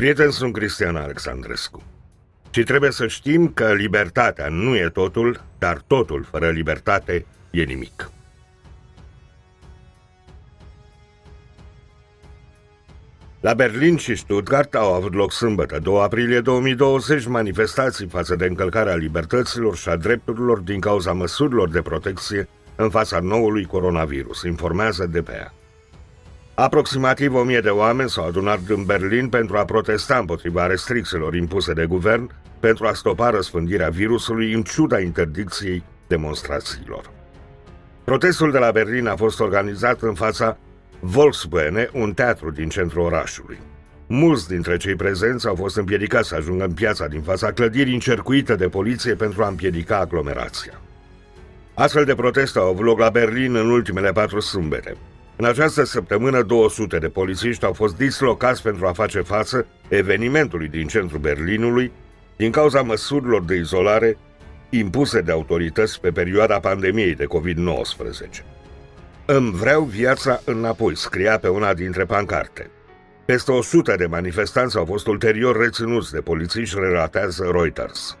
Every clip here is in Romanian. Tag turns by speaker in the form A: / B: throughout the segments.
A: Prieten, sunt Cristian Alexandrescu. Și trebuie să știm că libertatea nu e totul, dar totul fără libertate e nimic. La Berlin și Stuttgart au avut loc sâmbătă, 2 aprilie 2020, manifestații față de încălcarea libertăților și a drepturilor din cauza măsurilor de protecție în fața noului coronavirus, informează DPA. Aproximativ o mie de oameni s-au adunat în Berlin pentru a protesta împotriva restricțiilor impuse de guvern pentru a stopa răspândirea virusului în ciuda interdicției demonstrațiilor. Protestul de la Berlin a fost organizat în fața Volksbühne, un teatru din centrul orașului. Mulți dintre cei prezenți au fost împiedicați să ajungă în piața din fața clădirii încercuită de poliție pentru a împiedica aglomerația. Astfel de proteste au avut loc la Berlin în ultimele patru sâmbete. În această săptămână, 200 de polițiști au fost dislocați pentru a face față evenimentului din centrul Berlinului din cauza măsurilor de izolare impuse de autorități pe perioada pandemiei de COVID-19. Îmi vreau viața înapoi, scria pe una dintre pancarte. Peste 100 de manifestanți au fost ulterior reținuți de polițiști, relatează Reuters.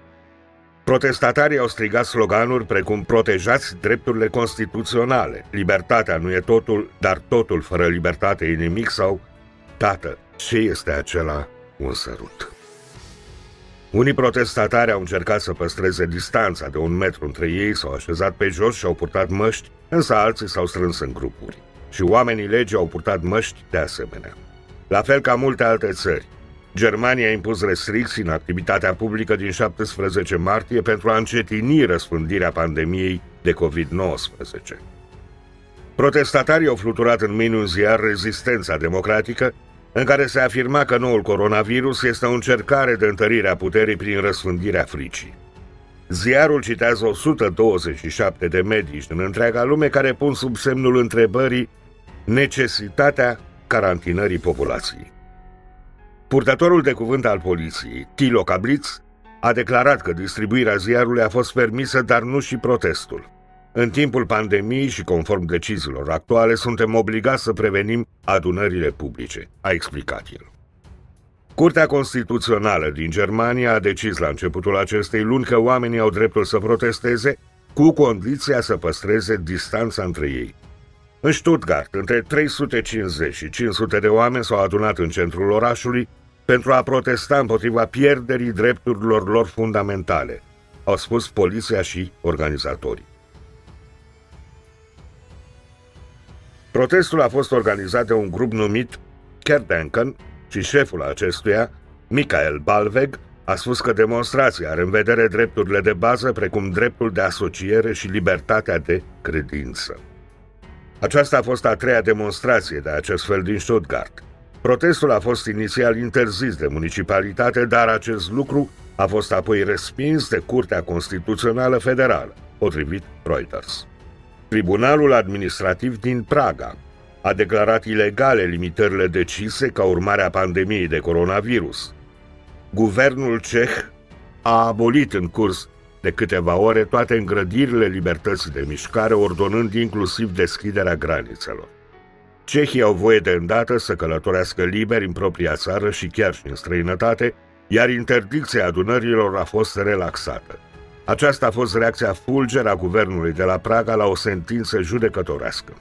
A: Protestatarii au strigat sloganuri precum protejați drepturile constituționale, libertatea nu e totul, dar totul fără libertate e nimic sau Tată, ce este acela un sărut? Unii protestatari au încercat să păstreze distanța de un metru între ei, s-au așezat pe jos și au purtat măști, însă alții s-au strâns în grupuri. Și oamenii legii au purtat măști de asemenea. La fel ca multe alte țări, Germania a impus restricții în activitatea publică din 17 martie pentru a încetini răspândirea pandemiei de COVID-19. Protestatarii au fluturat în mâini un ziar Rezistența Democratică, în care se afirma că noul coronavirus este o încercare de întărire a puterii prin răspândirea fricii. Ziarul citează 127 de medici din întreaga lume care pun sub semnul întrebării necesitatea carantinării populației. Purtătorul de cuvânt al poliției, Tilo Cablitz, a declarat că distribuirea ziarului a fost permisă, dar nu și protestul. În timpul pandemiei și conform deciziilor actuale, suntem obligați să prevenim adunările publice, a explicat el. Curtea Constituțională din Germania a decis la începutul acestei luni că oamenii au dreptul să protesteze cu condiția să păstreze distanța între ei. În Stuttgart, între 350 și 500 de oameni s-au adunat în centrul orașului pentru a protesta împotriva pierderii drepturilor lor fundamentale, au spus poliția și organizatorii. Protestul a fost organizat de un grup numit Kerdenken și șeful acestuia, Michael Balveg, a spus că demonstrația are în vedere drepturile de bază precum dreptul de asociere și libertatea de credință. Aceasta a fost a treia demonstrație de acest fel din Stuttgart – Protestul a fost inițial interzis de municipalitate, dar acest lucru a fost apoi respins de Curtea Constituțională Federală, potrivit Reuters. Tribunalul Administrativ din Praga a declarat ilegale limitările decise ca urmare a pandemiei de coronavirus. Guvernul ceh a abolit în curs de câteva ore toate îngrădirile libertății de mișcare, ordonând inclusiv deschiderea granițelor. Cehii au voie de îndată să călătorească liber în propria țară și chiar și în străinătate, iar interdicția adunărilor a fost relaxată. Aceasta a fost reacția fulger a guvernului de la Praga la o sentință judecătorească.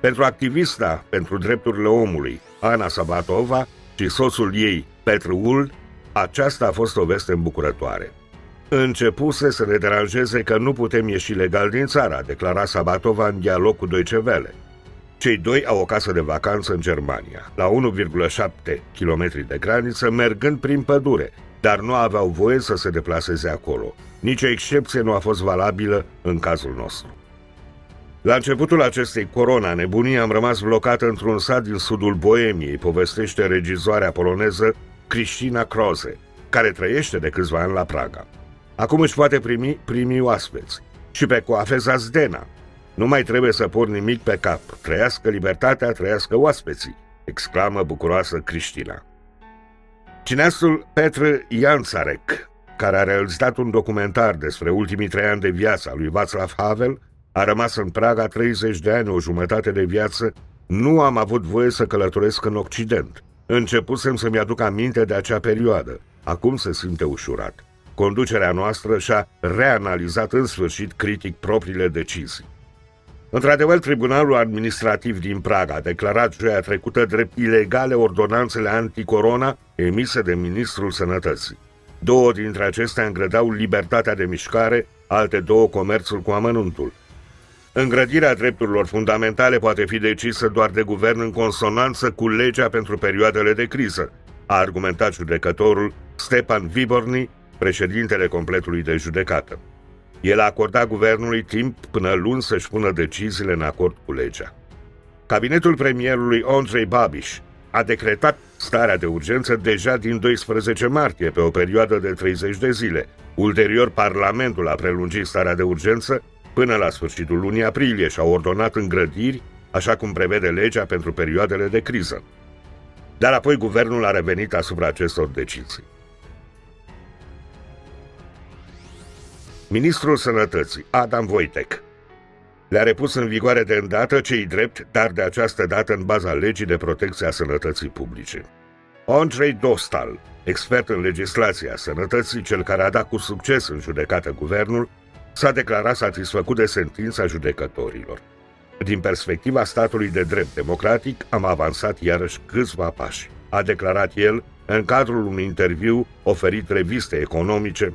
A: Pentru activista pentru drepturile omului, Ana Sabatova, și soțul ei, Petru Ul, aceasta a fost o veste îmbucurătoare. Începuse să ne deranjeze că nu putem ieși legal din țară, a declarat Sabatova în dialog cu Deutsche Welle. Cei doi au o casă de vacanță în Germania, la 1,7 km de graniță, mergând prin pădure, dar nu aveau voie să se deplaseze acolo. Nici o excepție nu a fost valabilă în cazul nostru. La începutul acestei corona nebunii am rămas blocat într-un sat din sudul Boemiei, povestește regizoarea poloneză Cristina Kroze, care trăiește de câțiva ani la Praga. Acum își poate primi primii oaspeți. Și pe coafeza Zdena, nu mai trebuie să pun nimic pe cap. Trăiască libertatea, trăiască oaspeții, exclamă bucuroasă Cristina. Cineastul Petr Janțarek, care a realizat un documentar despre ultimii trei ani de viață a lui Václav Havel, a rămas în Praga 30 de ani, o jumătate de viață, nu am avut voie să călătoresc în Occident. Începusem să-mi aduc aminte de acea perioadă. Acum se simte ușurat. Conducerea noastră și-a reanalizat în sfârșit critic propriile decizii. Într-adevăr, Tribunalul Administrativ din Praga a declarat joia trecută drept ilegale ordonanțele anticorona emise de Ministrul Sănătății. Două dintre acestea îngrădeau libertatea de mișcare, alte două comerțul cu amănuntul. Îngrădirea drepturilor fundamentale poate fi decisă doar de guvern în consonanță cu legea pentru perioadele de criză, a argumentat judecătorul Stepan Viborni, președintele completului de judecată. El a acordat guvernului timp până luni să-și pună deciziile în acord cu legea. Cabinetul premierului Andrei Babiș a decretat starea de urgență deja din 12 martie, pe o perioadă de 30 de zile. Ulterior, Parlamentul a prelungit starea de urgență până la sfârșitul lunii aprilie și a ordonat îngrădiri, așa cum prevede legea pentru perioadele de criză. Dar apoi guvernul a revenit asupra acestor decizii. Ministrul Sănătății, Adam Wojtek, le-a repus în vigoare de îndată cei drept, dar de această dată în baza legii de protecție a sănătății publice. Andrei Dostal, expert în legislația sănătății, cel care a dat cu succes în judecată guvernul, s-a declarat satisfăcut de sentința judecătorilor. Din perspectiva statului de drept democratic, am avansat iarăși câțiva pași, a declarat el în cadrul unui interviu oferit reviste economice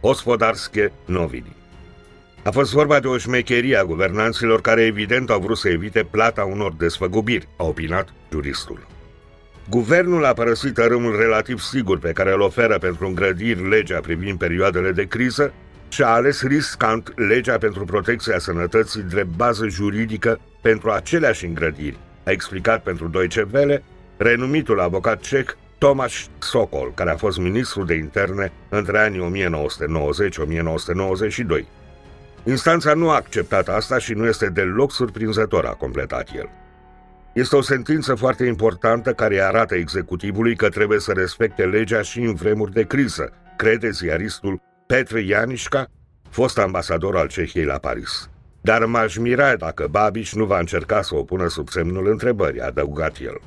A: Gospodarskie Novini. A fost vorba de o șmecherie a guvernanților care evident au vrut să evite plata unor desfăgubiri, a opinat juristul. Guvernul a părăsit tărâmul relativ sigur pe care îl oferă pentru îngrădiri legea privind perioadele de criză și a ales riscant legea pentru protecția sănătății drept bază juridică pentru aceleași îngrădiri, a explicat pentru Deutsche Welle renumitul avocat ceh Tomasz Sokol, care a fost ministru de interne între anii 1990-1992. Instanța nu a acceptat asta și nu este deloc surprinzător, a completat el. Este o sentință foarte importantă care arată executivului că trebuie să respecte legea și în vremuri de criză, crede ziaristul Petre Ianișca, fost ambasador al Cehiei la Paris. Dar m-aș mira dacă Babiș nu va încerca să o pună sub semnul întrebării, a adăugat el.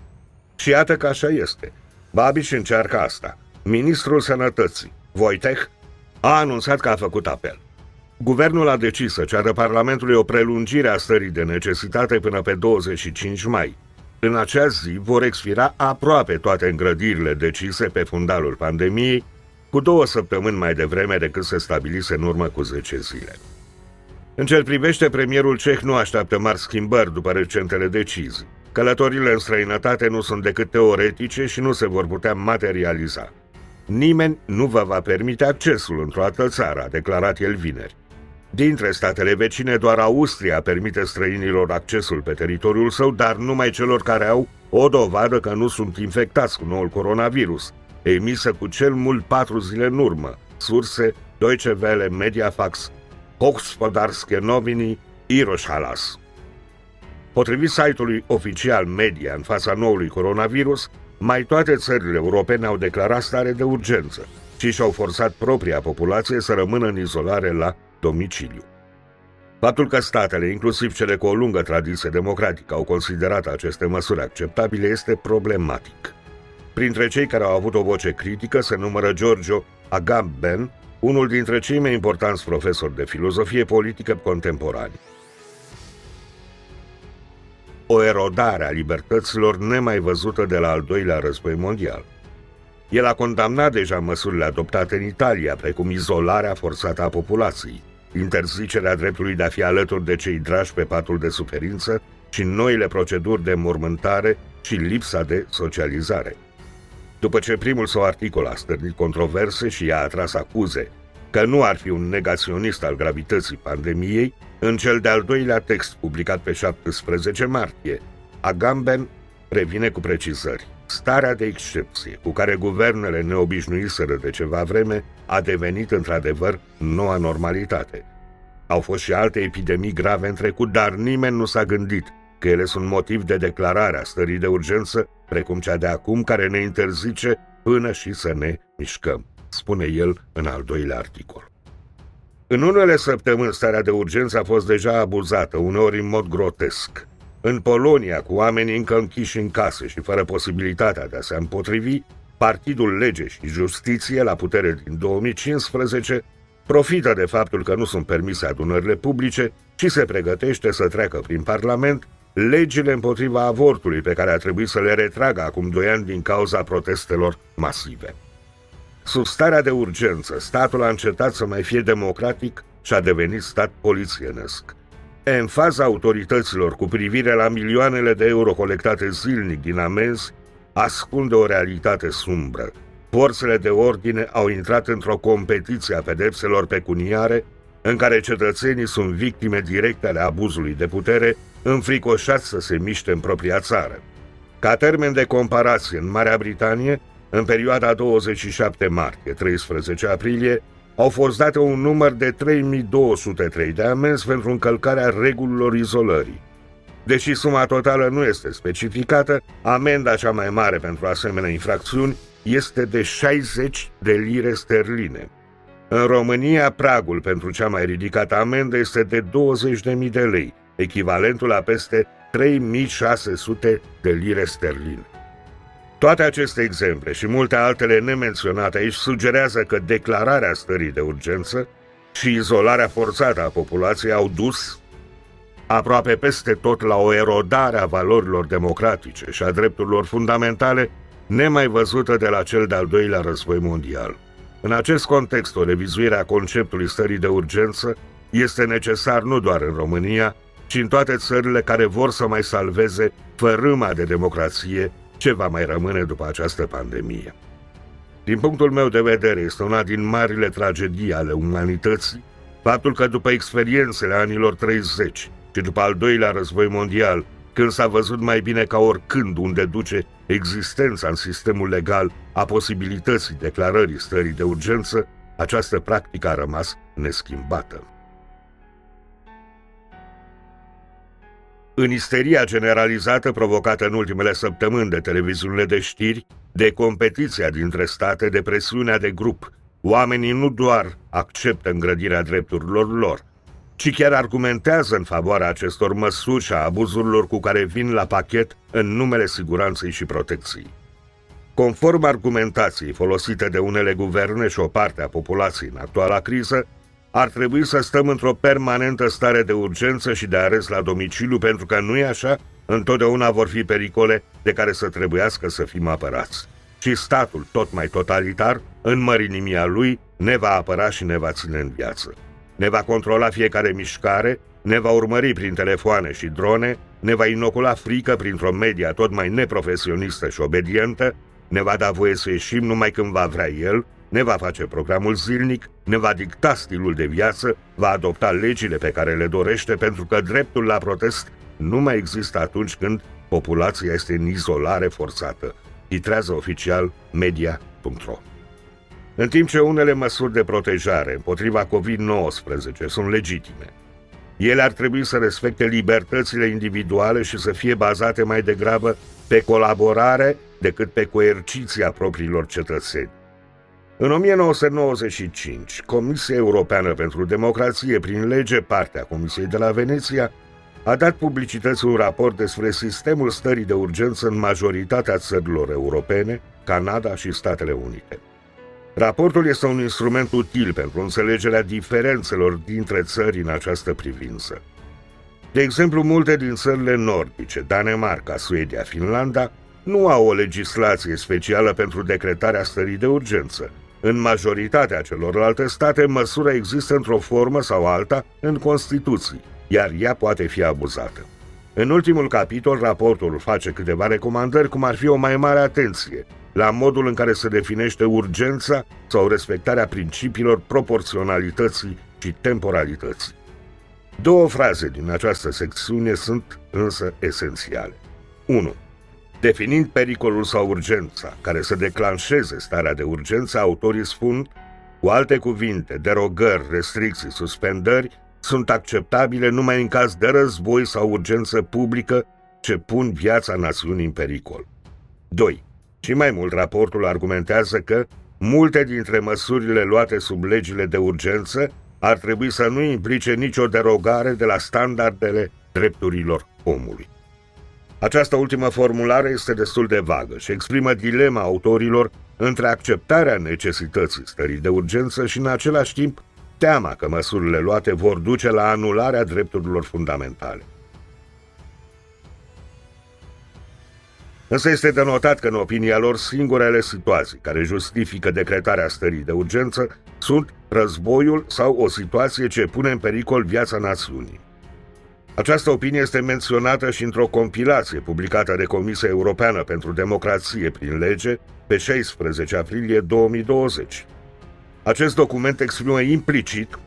A: Și iată că așa este. Babiș încearcă asta. Ministrul Sănătății, Wojtek, a anunțat că a făcut apel. Guvernul a decis să ceară Parlamentului o prelungire a stării de necesitate până pe 25 mai. În acea zi vor expira aproape toate îngrădirile decise pe fundalul pandemiei, cu două săptămâni mai devreme decât se stabilise în urmă cu 10 zile. În ce privește, premierul ceh nu așteaptă mari schimbări după recentele decizii. Călătorile în străinătate nu sunt decât teoretice și nu se vor putea materializa. Nimeni nu vă va permite accesul într-o altă țară, a declarat el vineri. Dintre statele vecine, doar Austria permite străinilor accesul pe teritoriul său, dar numai celor care au o dovadă că nu sunt infectați cu noul coronavirus, emisă cu cel mult patru zile în urmă. Surse Deutsche Welle, Mediafax, Hochspodarskie Novini, Iroshalas. Potrivit site-ului oficial Media în fața noului coronavirus, mai toate țările europene au declarat stare de urgență și și-au forțat propria populație să rămână în izolare la domiciliu. Faptul că statele, inclusiv cele cu o lungă tradiție democratică, au considerat aceste măsuri acceptabile este problematic. Printre cei care au avut o voce critică se numără Giorgio Agamben, unul dintre cei mai importanți profesori de filozofie politică contemporani. O erodare a libertăților nemai văzută de la al doilea război mondial. El a condamnat deja măsurile adoptate în Italia, precum izolarea forțată a populației, interzicerea dreptului de a fi alături de cei dragi pe patul de suferință și noile proceduri de mormântare și lipsa de socializare. După ce primul său articol a stârnit controverse și i-a atras acuze că nu ar fi un negaționist al gravității pandemiei, în cel de-al doilea text publicat pe 17 martie, Agamben revine cu precizări. Starea de excepție cu care guvernele neobișnuiseră de ceva vreme a devenit într-adevăr noua normalitate. Au fost și alte epidemii grave în trecut, dar nimeni nu s-a gândit că ele sunt motiv de declarare a stării de urgență, precum cea de acum care ne interzice până și să ne mișcăm, spune el în al doilea articol. În unele săptămâni, starea de urgență a fost deja abuzată, uneori în mod grotesc. În Polonia, cu oamenii încă închiși în case și fără posibilitatea de a se împotrivi, Partidul Lege și Justiție, la putere din 2015, profită de faptul că nu sunt permise adunările publice și se pregătește să treacă prin Parlament legile împotriva avortului pe care a trebuit să le retragă acum doi ani din cauza protestelor masive. Sub starea de urgență, statul a încetat să mai fie democratic și a devenit stat polițienesc. În faza autorităților cu privire la milioanele de euro colectate zilnic din amenzi, ascunde o realitate sumbră. Forțele de ordine au intrat într-o competiție a pedepselor pecuniare în care cetățenii sunt victime directe ale abuzului de putere, înfricoșați să se miște în propria țară. Ca termen de comparație, în Marea Britanie, în perioada 27 martie-13 aprilie, au fost date un număr de 3203 de amenzi pentru încălcarea regulilor izolării. Deși suma totală nu este specificată, amenda cea mai mare pentru asemenea infracțiuni este de 60 de lire sterline. În România, pragul pentru cea mai ridicată amendă este de 20.000 de lei, echivalentul la peste 3600 de lire sterline. Toate aceste exemple și multe altele nemenționate aici sugerează că declararea stării de urgență și izolarea forțată a populației au dus aproape peste tot la o erodare a valorilor democratice și a drepturilor fundamentale nemai văzută de la cel de-al doilea război mondial. În acest context, o revizuire a conceptului stării de urgență este necesar nu doar în România, ci în toate țările care vor să mai salveze fărâma de democrație ce va mai rămâne după această pandemie. Din punctul meu de vedere, este una din marile tragedii ale umanității faptul că după experiențele anilor 30 și după al doilea război mondial, când s-a văzut mai bine ca oricând unde duce existența în sistemul legal a posibilității declarării stării de urgență, această practică a rămas neschimbată. În isteria generalizată provocată în ultimele săptămâni de televiziunile de știri, de competiția dintre state, de presiunea de grup, oamenii nu doar acceptă îngrădirea drepturilor lor, ci chiar argumentează în favoarea acestor măsuri și a abuzurilor cu care vin la pachet în numele siguranței și protecției. Conform argumentației folosite de unele guverne și o parte a populației în actuala criză, ar trebui să stăm într-o permanentă stare de urgență și de arest la domiciliu, pentru că nu e așa, întotdeauna vor fi pericole de care să trebuiască să fim apărați. Și statul, tot mai totalitar, în mărinimia lui, ne va apăra și ne va ține în viață. Ne va controla fiecare mișcare, ne va urmări prin telefoane și drone, ne va inocula frică printr-o media tot mai neprofesionistă și obedientă, ne va da voie să ieșim numai când va vrea el, ne va face programul zilnic, ne va dicta stilul de viață, va adopta legile pe care le dorește, pentru că dreptul la protest nu mai există atunci când populația este în izolare forțată. Titrează oficial media.ro În timp ce unele măsuri de protejare împotriva COVID-19 sunt legitime, ele ar trebui să respecte libertățile individuale și să fie bazate mai degrabă pe colaborare decât pe coerciția propriilor cetățeni. În 1995, Comisia Europeană pentru Democrație, prin lege partea Comisiei de la Veneția, a dat publicității un raport despre sistemul stării de urgență în majoritatea țărilor europene, Canada și Statele Unite. Raportul este un instrument util pentru înțelegerea diferențelor dintre țări în această privință. De exemplu, multe din țările nordice, Danemarca, Suedia, Finlanda, nu au o legislație specială pentru decretarea stării de urgență, în majoritatea celorlalte state, măsura există într-o formă sau alta în Constituții, iar ea poate fi abuzată. În ultimul capitol, raportul face câteva recomandări, cum ar fi o mai mare atenție la modul în care se definește urgența sau respectarea principiilor proporționalității și temporalității. Două fraze din această secțiune sunt însă esențiale. 1. Definind pericolul sau urgența care să declanșeze starea de urgență, autorii spun, cu alte cuvinte, derogări, restricții, suspendări sunt acceptabile numai în caz de război sau urgență publică ce pun viața națiunii în pericol. 2. Și mai mult, raportul argumentează că multe dintre măsurile luate sub legile de urgență ar trebui să nu implice nicio derogare de la standardele drepturilor omului. Această ultimă formulare este destul de vagă și exprimă dilema autorilor între acceptarea necesității stării de urgență și în același timp teama că măsurile luate vor duce la anularea drepturilor fundamentale. Însă este de notat că, în opinia lor, singurele situații care justifică decretarea stării de urgență sunt războiul sau o situație ce pune în pericol viața națiunii. Această opinie este menționată și într-o compilație publicată de Comisia Europeană pentru Democrație prin lege pe 16 aprilie 2020. Acest document exprimă implicit,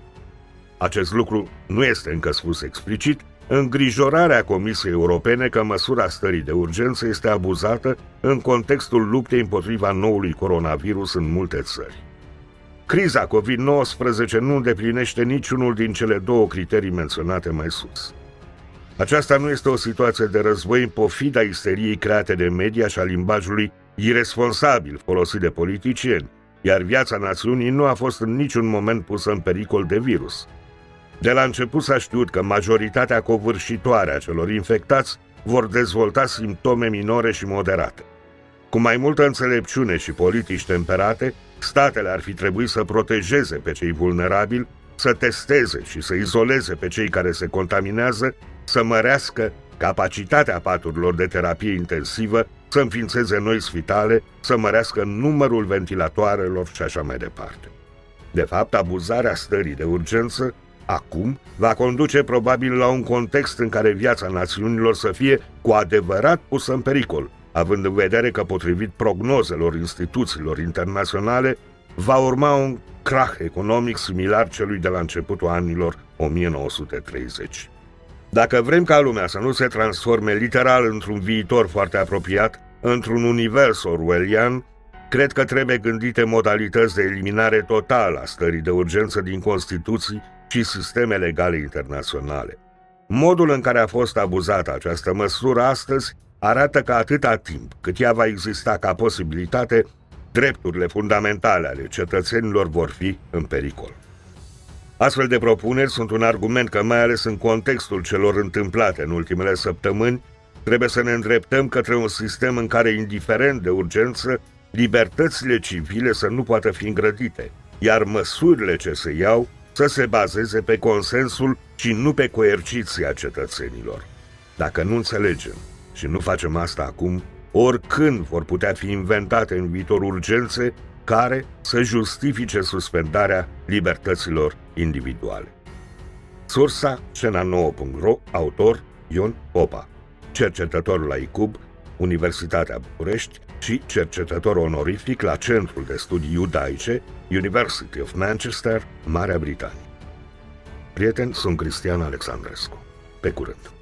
A: acest lucru nu este încă spus explicit, îngrijorarea Comisiei Europene că măsura stării de urgență este abuzată în contextul luptei împotriva noului coronavirus în multe țări. Criza COVID-19 nu îndeplinește niciunul din cele două criterii menționate mai sus. Aceasta nu este o situație de război în pofida isteriei create de media și a limbajului irresponsabil folosit de politicieni, iar viața națiunii nu a fost în niciun moment pusă în pericol de virus. De la început s-a știut că majoritatea covârșitoare a celor infectați vor dezvolta simptome minore și moderate. Cu mai multă înțelepciune și politici temperate, statele ar fi trebuit să protejeze pe cei vulnerabili, să testeze și să izoleze pe cei care se contaminează, să mărească capacitatea paturilor de terapie intensivă, să înființeze noi spitale, să mărească numărul ventilatoarelor și așa mai departe. De fapt, abuzarea stării de urgență acum va conduce probabil la un context în care viața națiunilor să fie cu adevărat pusă în pericol, având în vedere că, potrivit prognozelor instituțiilor internaționale, va urma un crah economic similar celui de la începutul anilor 1930. Dacă vrem ca lumea să nu se transforme literal într-un viitor foarte apropiat, într-un univers orwellian, cred că trebuie gândite modalități de eliminare totală a stării de urgență din Constituții și sisteme legale internaționale. Modul în care a fost abuzată această măsură astăzi arată că atâta timp cât ea va exista ca posibilitate, drepturile fundamentale ale cetățenilor vor fi în pericol. Astfel de propuneri sunt un argument că, mai ales în contextul celor întâmplate în ultimele săptămâni, trebuie să ne îndreptăm către un sistem în care, indiferent de urgență, libertățile civile să nu poată fi îngrădite, iar măsurile ce se iau să se bazeze pe consensul și nu pe coerciția cetățenilor. Dacă nu înțelegem și nu facem asta acum, oricând vor putea fi inventate în viitor urgențe care să justifice suspendarea libertăților individuale. Sursa scena9.ro, autor Ion Popa, cercetător la ICUB, Universitatea București și cercetător onorific la Centrul de Studii Iudaice, University of Manchester, Marea Britanie. Prieten, sunt Cristian Alexandrescu. Pe curând!